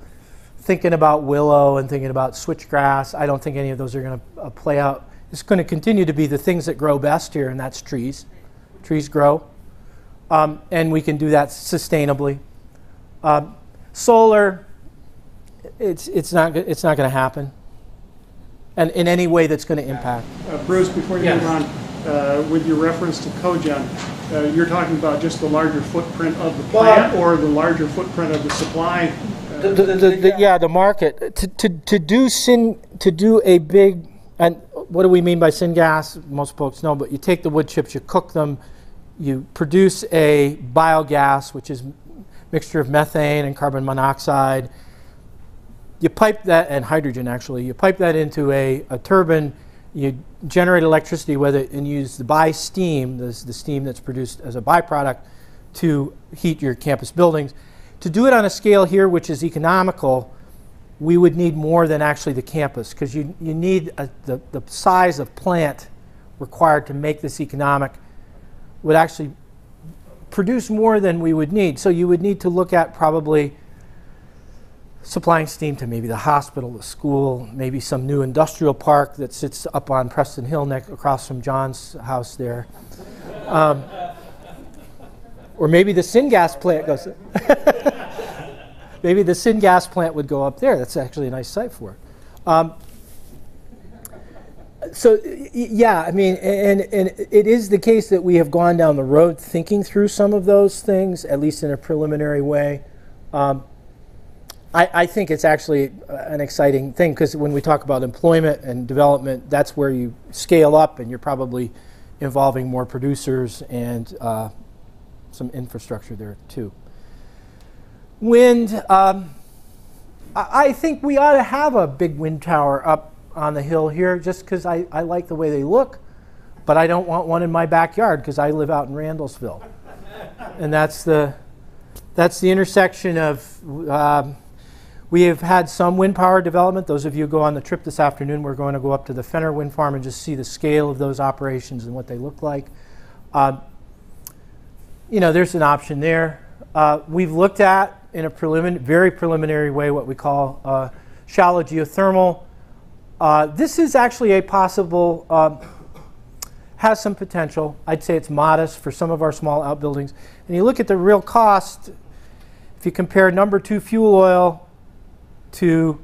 thinking about willow and thinking about switchgrass. I don't think any of those are going to uh, play out. It's going to continue to be the things that grow best here, and that's trees. Trees grow. Um, and we can do that sustainably. Um, solar, it's, it's not, it's not going to happen. And in any way that's going to impact. Uh, Bruce, before you Yes. move on, uh, with your reference to cogen, uh, you're talking about just the larger footprint of the plant or the larger footprint of the supply? Uh, The, the, the, the- yeah, the market to, to, to do syn to do a big and what do we mean by syngas? Most folks know, but you take the wood chips, you cook them, you produce a biogas, which is mixture of methane and carbon monoxide. You pipe that and hydrogen actually. You pipe that into a, a turbine. You generate electricity, with it and use the by steam, the, the steam that's produced as a byproduct, to heat your campus buildings. To do it on a scale here which is economical, we would need more than actually the campus because you, you need a, the, the size of plant required to make this economic would actually produce more than we would need. So you would need to look at probably supplying steam to maybe the hospital, the school, maybe some new industrial park that sits up on Preston Hill next, across from John's house there. Um, or maybe the syngas plant goes. maybe the syngas plant would go up there. That's actually a nice site for it. Um, so yeah, I mean, and and it is the case that we have gone down the road thinking through some of those things, at least in a preliminary way. Um, I, I think it's actually uh, an exciting thing because when we talk about employment and development, that's where you scale up, and you're probably involving more producers and uh, some infrastructure there too. Wind, um, I, think we ought to have a big wind tower up on the hill here just because I, I like the way they look, but I don't want one in my backyard because I live out in Randallsville. and that's the, that's the intersection of, um, We have had some wind power development. Those of you who go on the trip this afternoon, we're going to go up to the Fenner Wind Farm and just see the scale of those operations and what they look like. Um, you know, there's an option there. Uh, we've looked at, in a prelimin- very preliminary way, what we call uh, shallow geothermal. Uh, this is actually a possible, um, has some potential. I'd say it's modest for some of our small outbuildings. And you look at the real cost, if you compare number two fuel oil to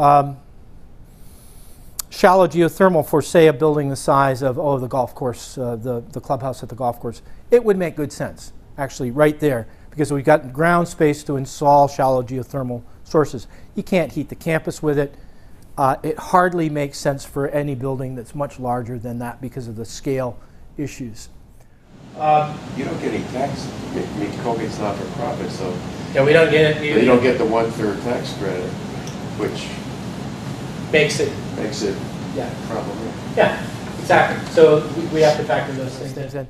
um, shallow geothermal for, say, a building the size of, oh, the golf course, uh, the, the clubhouse at the golf course, it would make good sense, actually, right there, because we've got ground space to install shallow geothermal sources. You can't heat the campus with it. Uh, it hardly makes sense for any building that's much larger than that because of the scale issues. Um, You don't get any tax, I mean, Colgate's not for profit, so yeah, we don't get it. you don't get the one-third tax credit, which Makes it makes it Yeah. problematic. Yeah, exactly. So we- we have to factor those things in.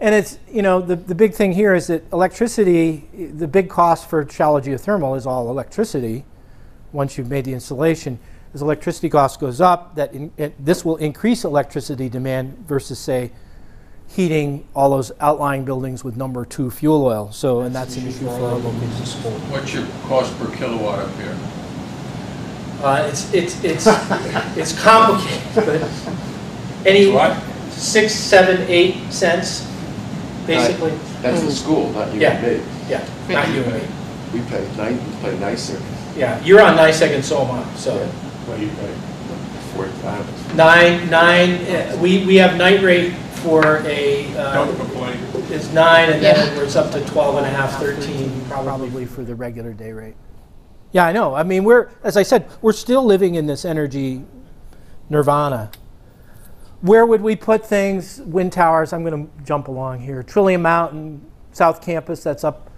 And it's, you know, the, the big thing here is that electricity, the big cost for shallow geothermal is all electricity. Once you've made the installation, as electricity cost goes up, that in, it, this will increase electricity demand versus, say, heating all those outlying buildings with number two fuel oil. So, and that's an issue for our local school. What's your cost per kilowatt up here? Uh, it's, it's, it's, it's complicated, but any What? six, seven, eight cents, basically. That's the school, not you Yeah. and me. Yeah, not you and me. We pay ni, we pay nicer. Yeah, you're on NYSEG and so am I, so. What do you pay? Four times. Nine, nine, uh, we, we have night rate for a, Don't uh, complain. it's nine and then it's up to 12 and a half, 13 probably for the regular day rate. Yeah, I know. I mean, we're, as I said, we're still living in this energy nirvana. Where would we put things? Wind towers, I'm going to jump along here. Trillium Mountain, South Campus, that's up,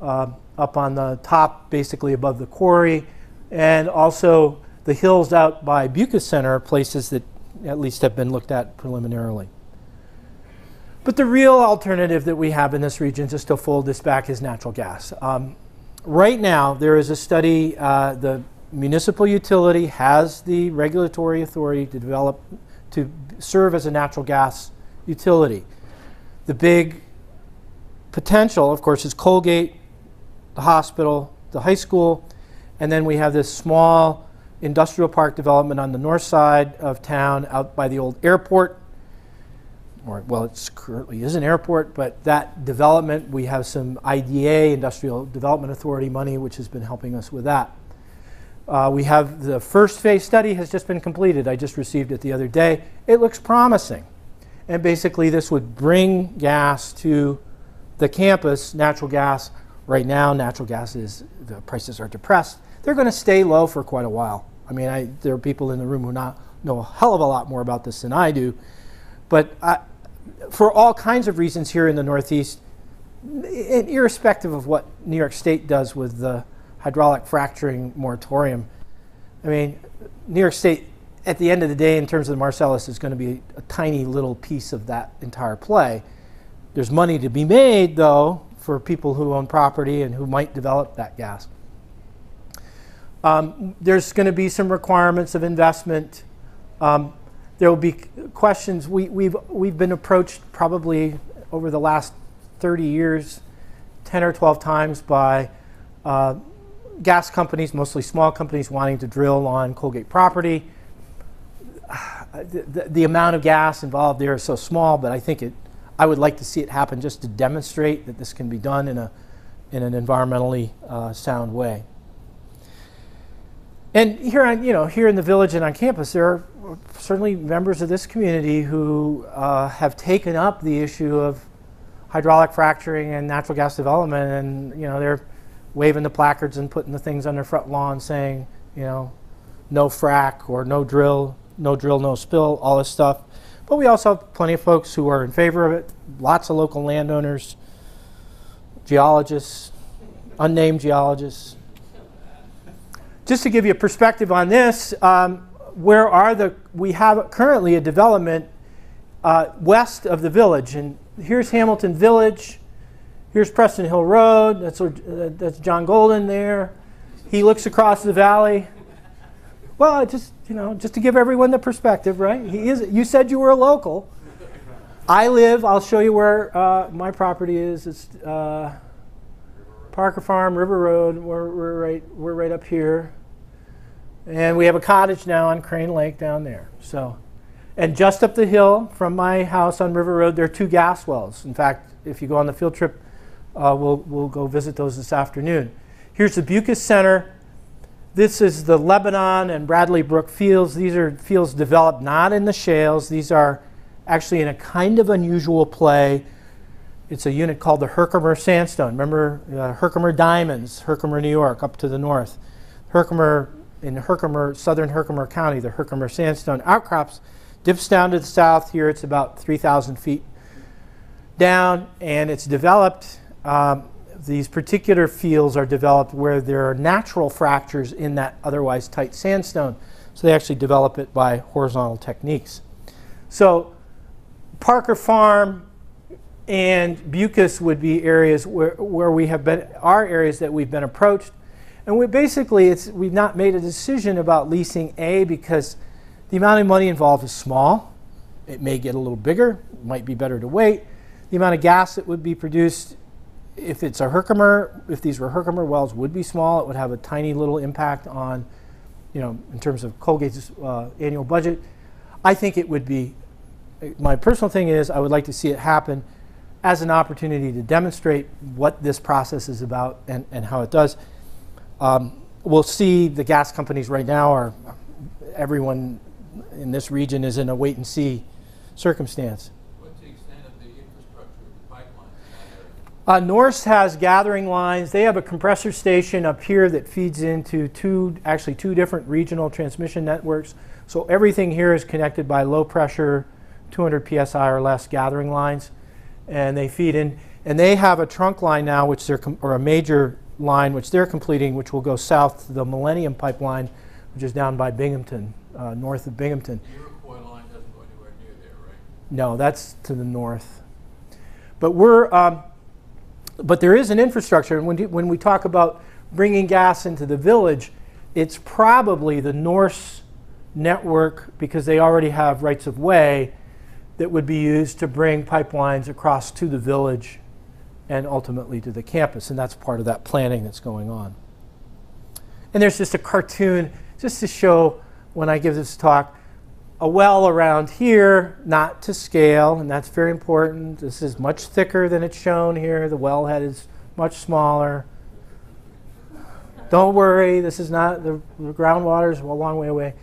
uh, up on the top, basically above the quarry. And also the hills out by Bewkes Center are places that at least have been looked at preliminarily. But the real alternative that we have in this region, just to fold this back, is natural gas. Um, right now, there is a study, uh, the municipal utility has the regulatory authority to develop, to serve as a natural gas utility. The big potential, of course, is Colgate, the hospital, the high school, and then we have this small industrial park development on the north side of town out by the old airport or well, it currently is an airport, but that development, we have some IDA, Industrial Development Authority money, which has been helping us with that. Uh, we have the first phase study has just been completed. I just received it the other day. It looks promising. And basically, this would bring gas to the campus, natural gas. Right now, natural gas is, the prices are depressed. They're going to stay low for quite a while. I mean, I, there are people in the room who not, know a hell of a lot more about this than I do. But I, for all kinds of reasons here in the Northeast, irrespective of what New York State does with the hydraulic fracturing moratorium, I mean, New York State, at the end of the day, in terms of the Marcellus, is going to be a tiny little piece of that entire play. There's money to be made, though, for people who own property and who might develop that gas. Um, there's going to be some requirements of investment. Um, there will be questions. We, we've, we've been approached probably over the last 30 years, 10 or 12 times by uh, gas companies, mostly small companies, wanting to drill on Colgate property. The, the, the amount of gas involved there is so small, but I think it, I would like to see it happen just to demonstrate that this can be done in, a, in an environmentally uh, sound way. And here on, you know, here in the village and on campus, there are certainly members of this community who uh, have taken up the issue of hydraulic fracturing and natural gas development, and you know, they're waving the placards and putting the things on their front lawn saying, you know, no frack or no drill, no drill, no spill, all this stuff. But we also have plenty of folks who are in favor of it. Lots of local landowners, geologists, unnamed geologists. Just to give you a perspective on this, um, where are the, we have currently a development uh, west of the village. And here's Hamilton Village. Here's Preston Hill Road. That's, uh, that's John Golden there. He looks across the valley. Well, just you know, just to give everyone the perspective, right? He is. You said you were a local. I live. I'll show you where uh, my property is. It's uh, Parker Farm, River Road. We're, we're right. We're right up here, and we have a cottage now on Crane Lake down there. So, and just up the hill from my house on River Road, there are two gas wells. In fact, if you go on the field trip, uh, we'll we'll go visit those this afternoon. Here's the Bewkes Center. This is the Lebanon and Bradley Brook fields. These are fields developed not in the shales. These are actually in a kind of unusual play. It's a unit called the Herkimer Sandstone. Remember uh, Herkimer Diamonds, Herkimer, New York, up to the north. Herkimer, in Herkimer, southern Herkimer County, the Herkimer Sandstone outcrops dips down to the south. Here it's about 3,000 feet down, and it's developed. Um, these particular fields are developed where there are natural fractures in that otherwise tight sandstone. So they actually develop it by horizontal techniques. So Parker Farm and Bewkes would be areas where, where we have been, are areas that we've been approached. And we basically, it's, we've not made a decision about leasing A because the amount of money involved is small. It may get a little bigger, it might be better to wait. The amount of gas that would be produced if it's a Herkimer, if these were Herkimer wells, would be small. It would have a tiny little impact on, you know, in terms of Colgate's uh, annual budget. I think it would be, my personal thing is I would like to see it happen as an opportunity to demonstrate what this process is about and, and how it does. Um, we'll see the gas companies right now are, everyone in this region is in a wait and see circumstance. What's the extent of the infrastructure, the pipeline Uh, Norse has gathering lines. They have a compressor station up here that feeds into two, actually two different regional transmission networks. So everything here is connected by low pressure, 200 psi or less gathering lines, and they feed in. And they have a trunk line now, which they're com- or a major line which they're completing, which will go south to the Millennium Pipeline, which is down by Binghamton, uh, north of Binghamton. The Iroquois line doesn't go anywhere near there, right? No, that's to the north. But we're, um, but there is an infrastructure, and when, you- when we talk about bringing gas into the village, it's probably the Norse network because they already have rights of way that would be used to bring pipelines across to the village and ultimately to the campus, and that's part of that planning that's going on. And there's just a cartoon just to show when I give this talk a well around here, not to scale, and that's very important. This is much thicker than it's shown here. The wellhead is much smaller. Don't worry, this is not, the, the groundwater is a long way away.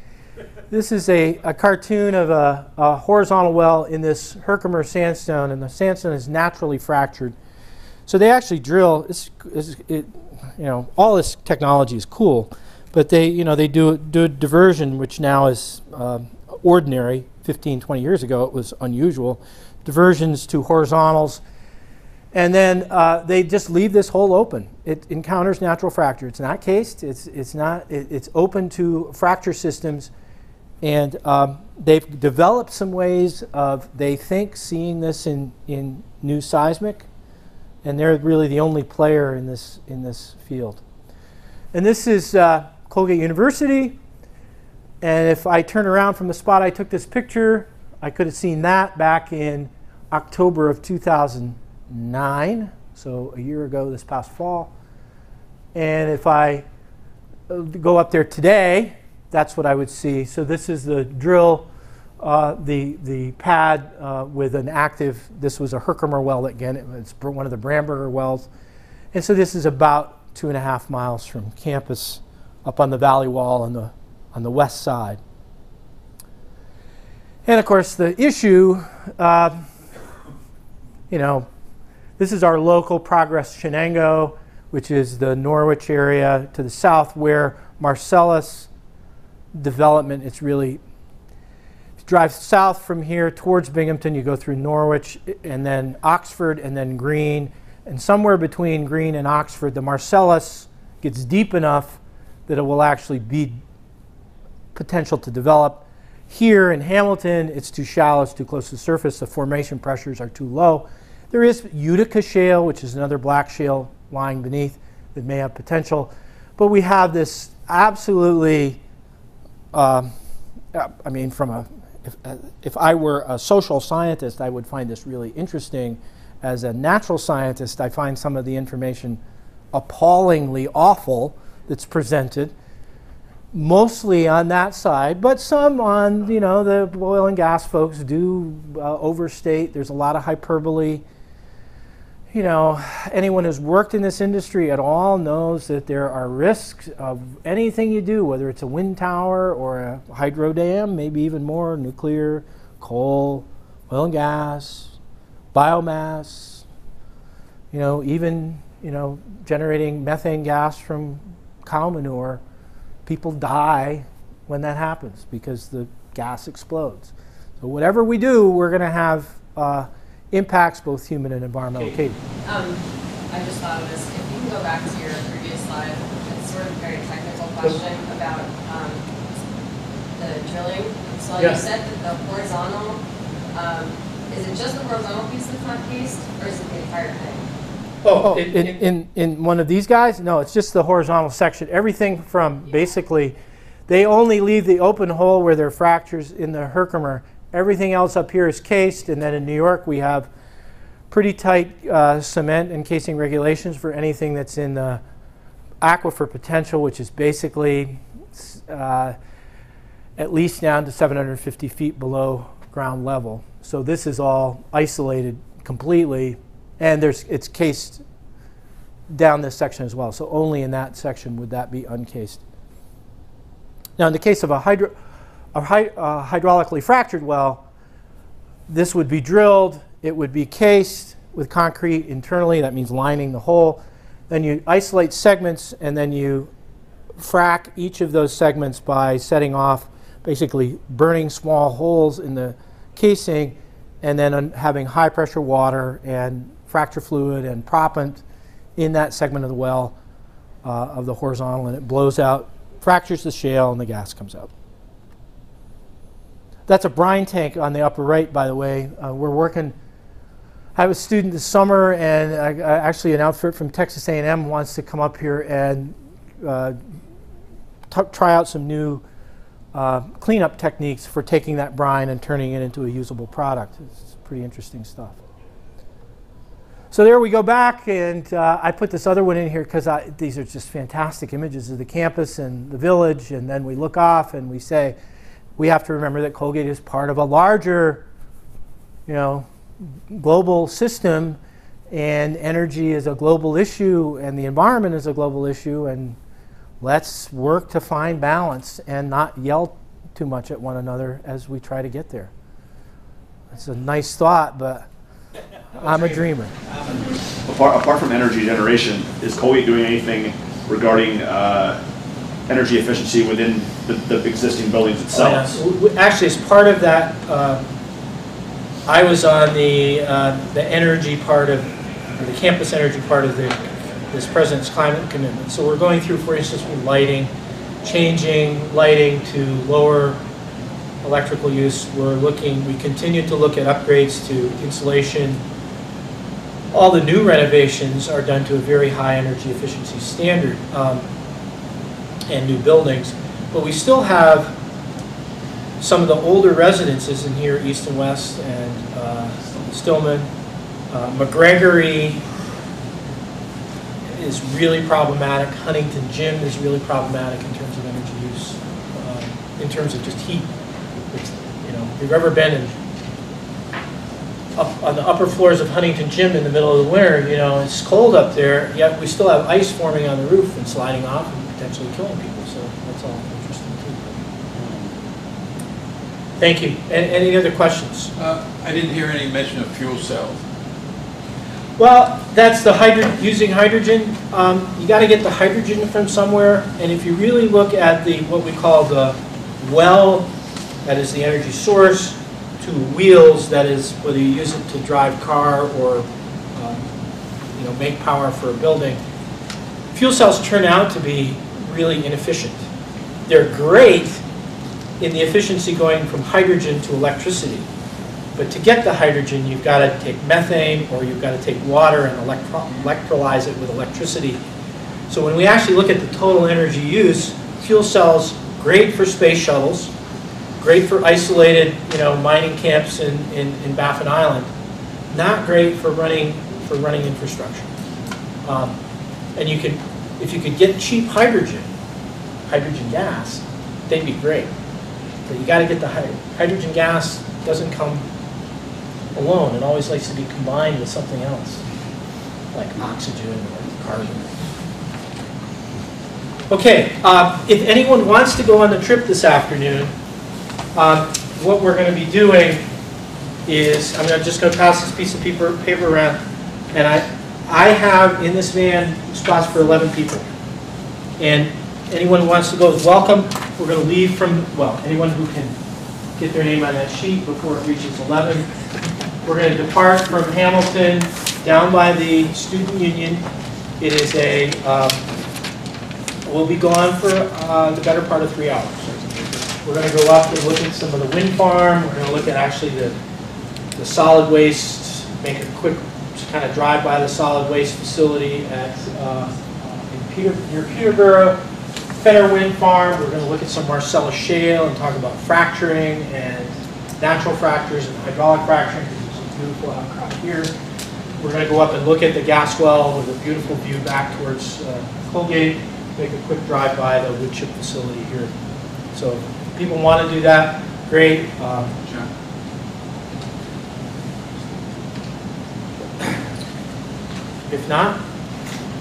This is a, a cartoon of a, a horizontal well in this Herkimer sandstone, and the sandstone is naturally fractured. So they actually drill, it's, it's, it, you know, all this technology is cool, but they, you know, they do, do a diversion, which now is um, ordinary. 15, 20 years ago, it was unusual. Diversions to horizontals. And then uh, they just leave this hole open. It encounters natural fracture. It's not cased. It's, it's, not, it, it's open to fracture systems. And um, they've developed some ways of, they think, seeing this in, in new seismic. And they're really the only player in this, in this field. And this is uh, Colgate University. And if I turn around from the spot I took this picture, I could have seen that back in October of 2009, so a year ago this past fall. And if I uh, go up there today, that's what I would see. So this is the drill, uh, the, the pad uh, with an active, this was a Herkimer well again, it's one of the Bramberger wells. And so this is about two and a half miles from campus up on the valley wall on the on the west side. And of course, the issue, uh, you know, this is our local progress Chenango, which is the Norwich area to the south where Marcellus development, it's really, drive south from here towards Binghamton, you go through Norwich and then Oxford and then Greene. And somewhere between Greene and Oxford, the Marcellus gets deep enough that it will actually be potential to develop. Here in Hamilton, it's too shallow, it's too close to the surface, the formation pressures are too low. There is Utica Shale, which is another black shale lying beneath that may have potential. but we have this absolutely, um, I mean, from a, if, uh, if I were a social scientist, I would find this really interesting. As a natural scientist, I find some of the information appallingly awful that's presented mostly on that side, but some on, you know, the oil and gas folks do uh, overstate. There's a lot of hyperbole. You know, anyone who's worked in this industry at all knows that there are risks of anything you do, whether it's a wind tower or a hydro dam, maybe even more, nuclear, coal, oil and gas, biomass, you know, even, you know, generating methane gas from cow manure people die when that happens because the gas explodes. So whatever we do, we're going to have uh, impacts, both human and environmental. Katie. Um, I just thought of this, if you can go back to your previous slide, it's sort of a very technical question about, um, the drilling. So you said that the horizontal, um, is it just the horizontal piece that's not cased, or is it the entire thing? Oh, in, in, in one of these guys? No, it's just the horizontal section. Everything from basically, they only leave the open hole where there are fractures in the Herkimer. Everything else up here is cased, and then in New York we have pretty tight uh, cement and casing regulations for anything that's in the aquifer potential, which is basically uh, at least down to 750 feet below ground level. So this is all isolated completely, and there's it's cased down this section as well. So only in that section would that be uncased. Now, in the case of a, hydro, a hydraulically fractured well, this would be drilled. It would be cased with concrete internally. That means lining the hole. Then you isolate segments, and then you frack each of those segments by setting off, basically burning small holes in the casing, and then having high pressure water and fracture fluid and proppant in that segment of the well uh, of the horizontal, and it blows out, fractures the shale, and the gas comes out. That's a brine tank on the upper right, by the way. Uh, we're working. I have a student this summer, and I, I actually an outfit from Texas A&M wants to come up here and uh, try out some new uh, cleanup techniques for taking that brine and turning it into a usable product. It's pretty interesting stuff. So there we go back, and uh, I put this other one in here because these are just fantastic images of the campus and the village. And then we look off and we say, we have to remember that Colgate is part of a larger, you know, global system, and energy is a global issue, and the environment is a global issue, and let's work to find balance and not yell too much at one another as we try to get there. It's a nice thought, but I'm a dreamer. Apart, apart from energy generation, is Colgate doing anything regarding uh, energy efficiency within the, the existing buildings itself? Yes. W- w- Actually, as part of that, uh, I was on the, uh, the energy part of, the campus energy part of the, this president's climate commitment. So we're going through, for instance, with lighting, changing lighting to lower electrical use. We're looking, we continue to look at upgrades to insulation. All the new renovations are done to a very high energy efficiency standard. Um, and new buildings. But we still have some of the older residences in here, East and West, and uh, Stillman. Uh, McGregory is really problematic. Huntington Gym is really problematic in terms of energy use, um, in terms of just heat. It's, you know, if you've ever been in up on the upper floors of Huntington Gym in the middle of the winter, you know, it's cold up there, yet we still have ice forming on the roof and sliding off potentially killing people, so that's all interesting too. Thank you. A- Any other questions? Uh, I didn't hear any mention of fuel cells. Well, that's the hydrogen, using hydrogen. Um, you gotta get the hydrogen from somewhere, and if you really look at the, what we call the well, that is the energy source, to wheels, that is whether you use it to drive car or, um, you know, make power for a building, fuel cells turn out to be really inefficient. They're great in the efficiency going from hydrogen to electricity. But to get the hydrogen, you've got to take methane or you've got to take water and electro- electrolyze it with electricity. So when we actually look at the total energy use, fuel cells, great for space shuttles, great for isolated, you know, mining camps in, in, in Baffin Island, not great for running, for running infrastructure. Um, And you could, if you could get cheap hydrogen, hydrogen gas, they'd be great. But you gotta get the hy- hydrogen gas doesn't come alone. It always likes to be combined with something else, like oxygen or carbon. Okay, uh, if anyone wants to go on the trip this afternoon, um, what we're gonna be doing is, I'm just gonna pass this piece of paper, paper around, and I, I have in this van spots for 11 people. And anyone who wants to go is welcome. We're going to leave from, well, anyone who can get their name on that sheet before it reaches 11. We're going to depart from Hamilton down by the Student Union. It is a, um, we'll be gone for uh, the better part of three hours. We're going to go up and look at some of the wind farm. We're going to look at actually the, the solid waste, make a quick kind of drive by the solid waste facility at, uh, in Peter, near Peterboro. Fenner Wind Farm, we're gonna look at some Marcellus shale and talk about fracturing and natural fractures and hydraulic fracturing, there's a beautiful outcrop here. We're gonna go up and look at the gas well with a beautiful view back towards uh, Colgate, make a quick drive by the wood chip facility here. So people wanna do that, great. Um, If not,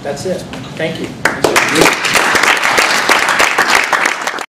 that's it. Thank you.